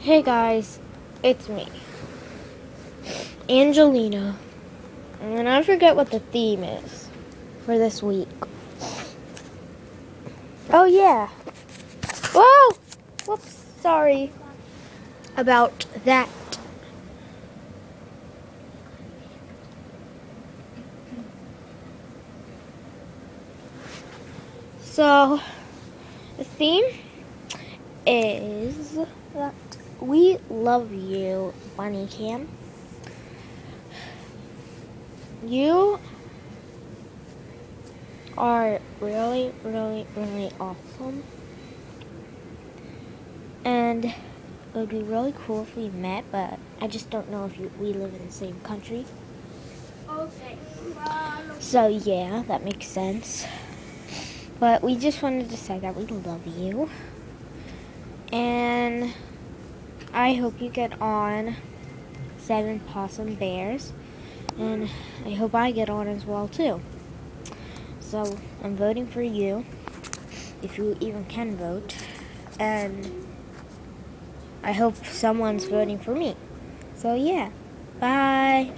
Hey guys, it's me, Angelina, and I forget what the theme is for this week. Oh yeah. Whoa! Whoops, sorry about that. So, the theme is that we love you, Bunny Cam. You are really, really, really awesome. And it would be really cool if we met, but I just don't know if you, we live in the same country. Okay. So, yeah, that makes sense. But we just wanted to say that we love you. And I hope you get on Seven Possum Bears. And I hope I get on as well, too. So, I'm voting for you. If you even can vote. And I hope someone's voting for me. So, yeah. Bye.